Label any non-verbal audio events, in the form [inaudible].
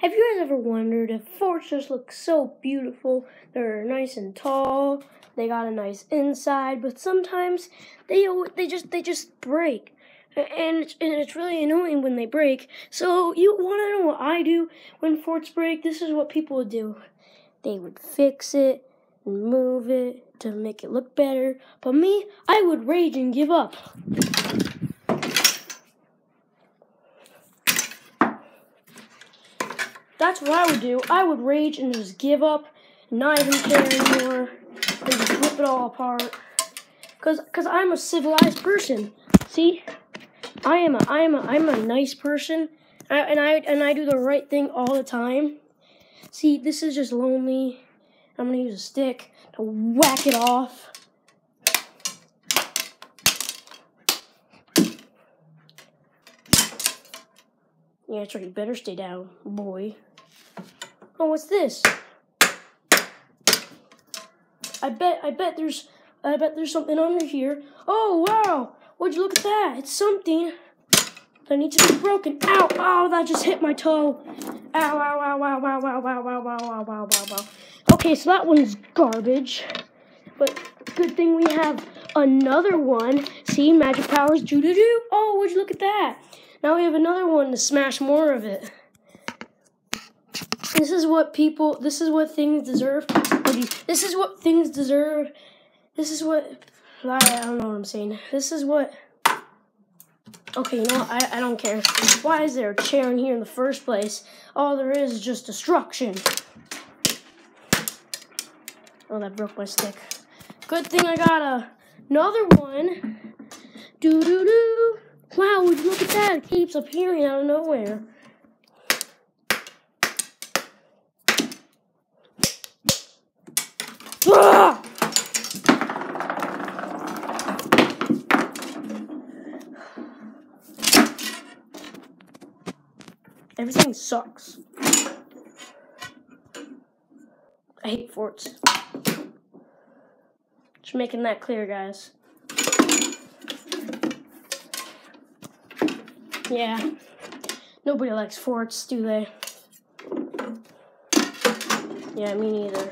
Have you guys ever wondered if forts just look so beautiful? They're nice and tall. They got a nice inside, but sometimes they they just they just break, and it's, and it's really annoying when they break. So you want to know what I do when forts break? This is what people would do. They would fix it and move it to make it look better. But me, I would rage and give up. That's what I would do. I would rage and just give up, not even care anymore, and just rip it all apart. Cause, cause I'm a civilized person. See, I am a, I am a, I'm a nice person, and I and I do the right thing all the time. See, this is just lonely. I'm gonna use a stick to whack it off. Yeah, right. You better stay down, boy. Oh, what's this? I bet, I bet there's, I bet there's something under here. Oh, wow. Would you look at that? It's something that needs to be broken. Ow, ow, that just hit my toe. Ow, ow, ow, ow, ow, ow, ow, ow, ow, ow, ow, ow, ow. Okay, so that one's garbage. But good thing we have another one. See, magic powers, doo doo doo. Oh, would you look at that? Now we have another one to smash more of it. This is what people, this is what things deserve. This is what things deserve. This is what, I don't know what I'm saying. This is what, okay, you know what? I, I don't care. Why is there a chair in here in the first place? All there is is just destruction. Oh, that broke my stick. Good thing I got a, another one. Doo doo doo. Wow, look at that. It keeps appearing out of nowhere. [sighs] Everything sucks. I hate forts. Just making that clear, guys. Yeah. Nobody likes forts, do they? Yeah, me neither.